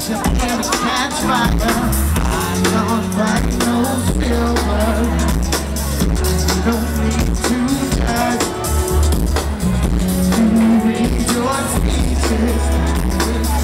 until fire. I don't like no silver. You don't need to touch. You your.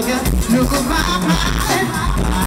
Look at my mind.